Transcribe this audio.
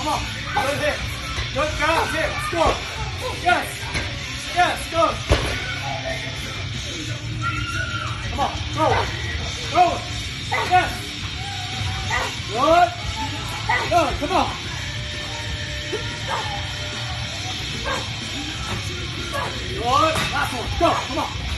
Come on. Good hit. Good job. Hit. Score. Yes. Yes. Go. Come on. Go. Go. Yes. Good. Good. Come on. Good. Last one. Go. Come on.